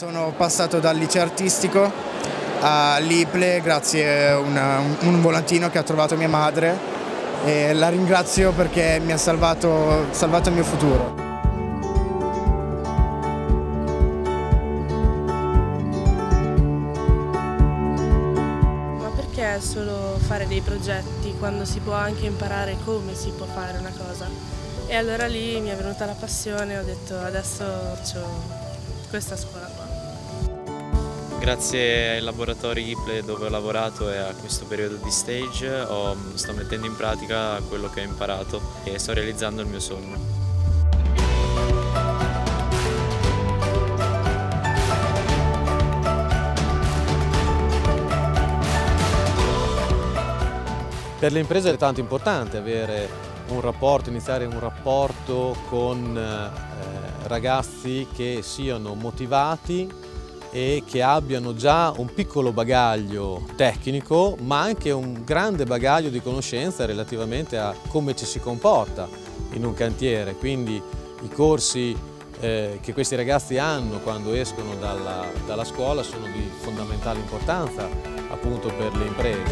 Sono passato dal liceo artistico all'IPLE grazie a un, un volantino che ha trovato mia madre e la ringrazio perché mi ha salvato, salvato il mio futuro. Solo fare dei progetti quando si può anche imparare come si può fare una cosa? E allora lì mi è venuta la passione e ho detto adesso faccio questa scuola qua. Grazie ai laboratori IPLE dove ho lavorato e a questo periodo di stage ho, sto mettendo in pratica quello che ho imparato e sto realizzando il mio sogno. Per le imprese è tanto importante avere un rapporto, iniziare un rapporto con eh, ragazzi che siano motivati e che abbiano già un piccolo bagaglio tecnico ma anche un grande bagaglio di conoscenza relativamente a come ci si comporta in un cantiere, quindi i corsi eh, che questi ragazzi hanno quando escono dalla, dalla scuola sono di fondamentale importanza appunto per le imprese.